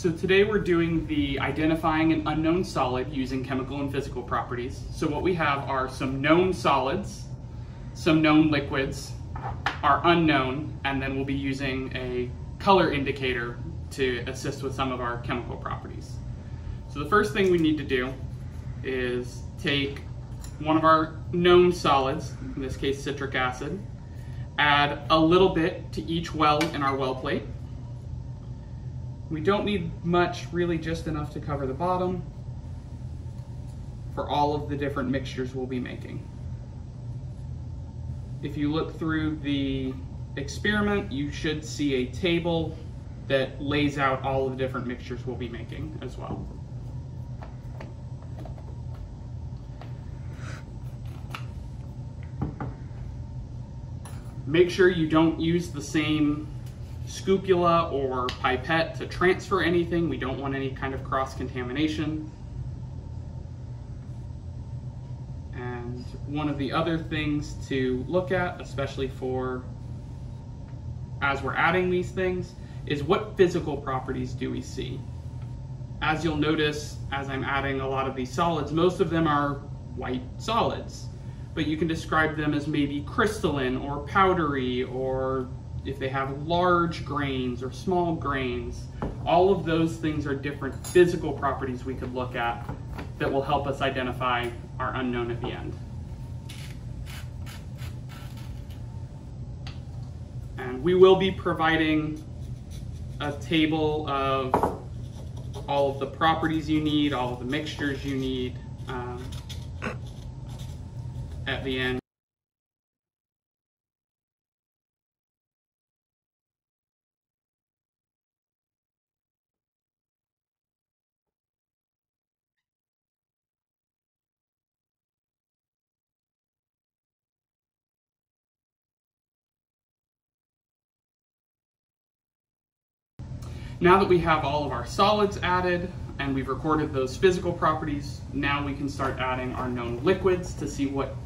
So today we're doing the identifying an unknown solid using chemical and physical properties. So what we have are some known solids, some known liquids, our unknown, and then we'll be using a color indicator to assist with some of our chemical properties. So the first thing we need to do is take one of our known solids, in this case citric acid, add a little bit to each well in our well plate. We don't need much, really just enough to cover the bottom for all of the different mixtures we'll be making. If you look through the experiment, you should see a table that lays out all of the different mixtures we'll be making as well. Make sure you don't use the same scoopula or pipette to transfer anything. We don't want any kind of cross-contamination. And one of the other things to look at, especially for as we're adding these things, is what physical properties do we see? As you'll notice, as I'm adding a lot of these solids, most of them are white solids but you can describe them as maybe crystalline or powdery or if they have large grains or small grains. All of those things are different physical properties we could look at that will help us identify our unknown at the end. And we will be providing a table of all of the properties you need, all of the mixtures you need, um, at the end. Now that we have all of our solids added and we've recorded those physical properties, now we can start adding our known liquids to see what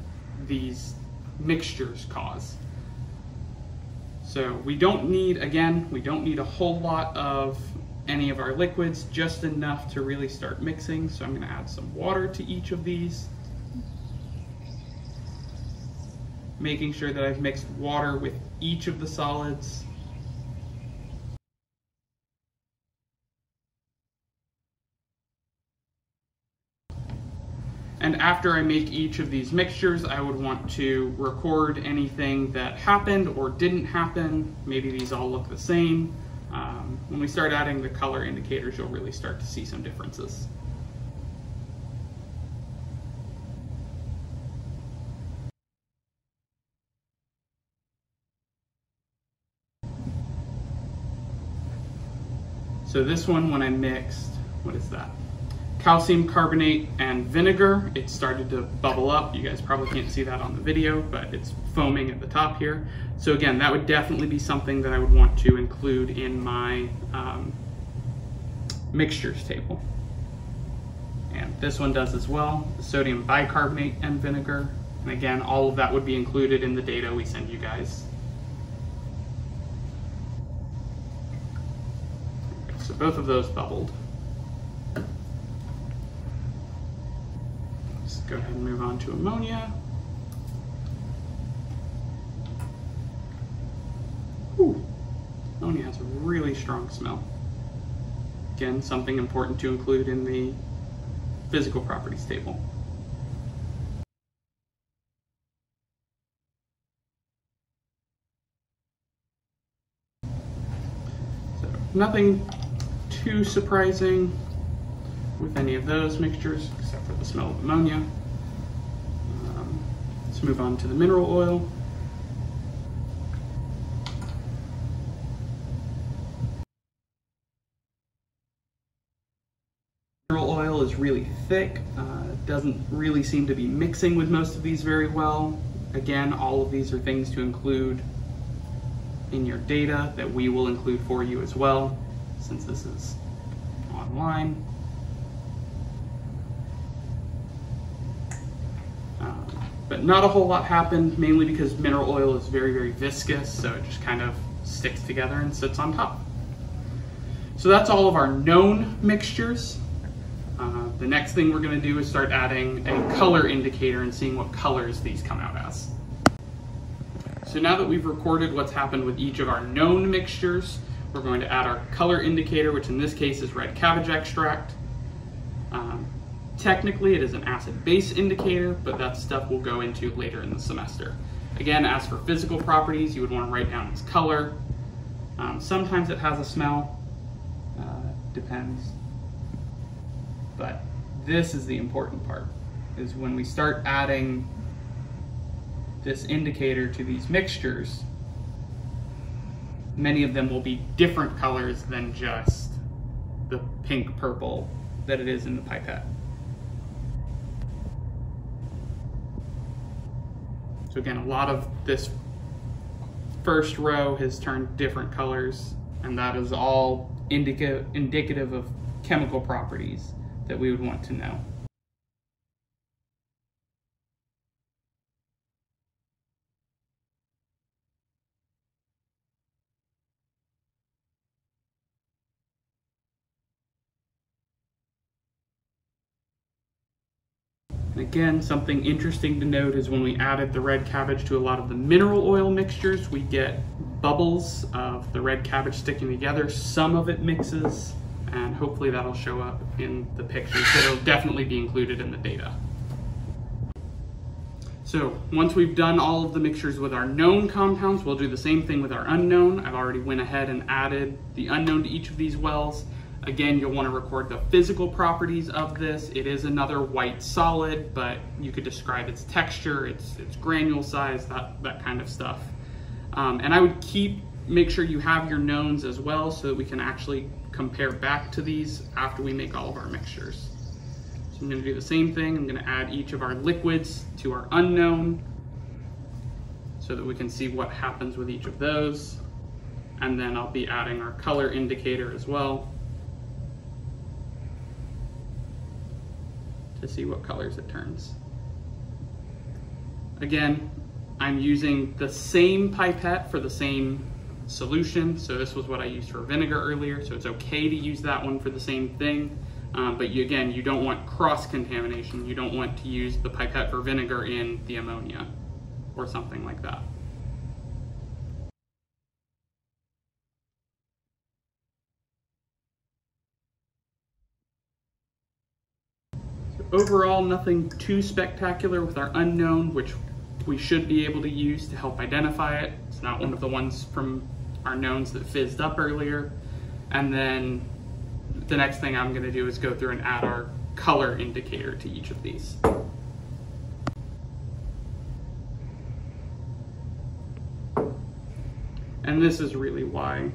these mixtures cause. So we don't need, again, we don't need a whole lot of any of our liquids, just enough to really start mixing. So I'm gonna add some water to each of these. Making sure that I've mixed water with each of the solids. And after I make each of these mixtures, I would want to record anything that happened or didn't happen. Maybe these all look the same. Um, when we start adding the color indicators, you'll really start to see some differences. So this one, when I mixed, what is that? Calcium carbonate and vinegar. It started to bubble up. You guys probably can't see that on the video, but it's foaming at the top here. So again, that would definitely be something that I would want to include in my um, mixtures table. And this one does as well, sodium bicarbonate and vinegar. And again, all of that would be included in the data we send you guys. So both of those bubbled. Go ahead and move on to ammonia. Whew. Ammonia has a really strong smell. Again, something important to include in the physical properties table. So, nothing too surprising with any of those mixtures, except for the smell of ammonia. Um, let's move on to the mineral oil. Mineral oil is really thick, uh, doesn't really seem to be mixing with most of these very well. Again, all of these are things to include in your data that we will include for you as well, since this is online. But not a whole lot happened, mainly because mineral oil is very, very viscous, so it just kind of sticks together and sits on top. So that's all of our known mixtures. Uh, the next thing we're going to do is start adding a color indicator and seeing what colors these come out as. So now that we've recorded what's happened with each of our known mixtures, we're going to add our color indicator, which in this case is red cabbage extract. Um, technically, it is an acid base indicator, but that stuff we'll go into later in the semester. Again, as for physical properties, you would want to write down its color. Um, sometimes it has a smell, uh, depends. But this is the important part, is when we start adding this indicator to these mixtures, many of them will be different colors than just the pink purple that it is in the pipette. So again, a lot of this first row has turned different colors and that is all indica indicative of chemical properties that we would want to know. And again, something interesting to note is when we added the red cabbage to a lot of the mineral oil mixtures, we get bubbles of the red cabbage sticking together. Some of it mixes, and hopefully that'll show up in the pictures. It'll definitely be included in the data. So once we've done all of the mixtures with our known compounds, we'll do the same thing with our unknown. I've already went ahead and added the unknown to each of these wells. Again, you'll want to record the physical properties of this. It is another white solid, but you could describe its texture, its, its granule size, that, that kind of stuff. Um, and I would keep, make sure you have your knowns as well so that we can actually compare back to these after we make all of our mixtures. So I'm gonna do the same thing. I'm gonna add each of our liquids to our unknown so that we can see what happens with each of those. And then I'll be adding our color indicator as well. To see what colors it turns. Again, I'm using the same pipette for the same solution. So this was what I used for vinegar earlier. So it's okay to use that one for the same thing. Um, but you, again, you don't want cross-contamination. You don't want to use the pipette for vinegar in the ammonia or something like that. Overall, nothing too spectacular with our unknown, which we should be able to use to help identify it. It's not one of the ones from our knowns that fizzed up earlier. And then the next thing I'm gonna do is go through and add our color indicator to each of these. And this is really why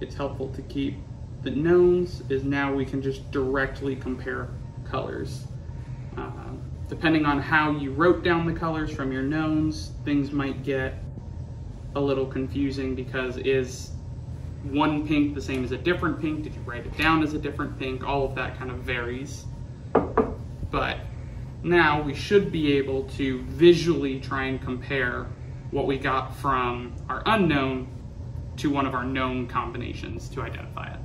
it's helpful to keep the knowns is now we can just directly compare colors. Um, depending on how you wrote down the colors from your knowns, things might get a little confusing because is one pink the same as a different pink? Did you write it down as a different pink? All of that kind of varies. But now we should be able to visually try and compare what we got from our unknown to one of our known combinations to identify it.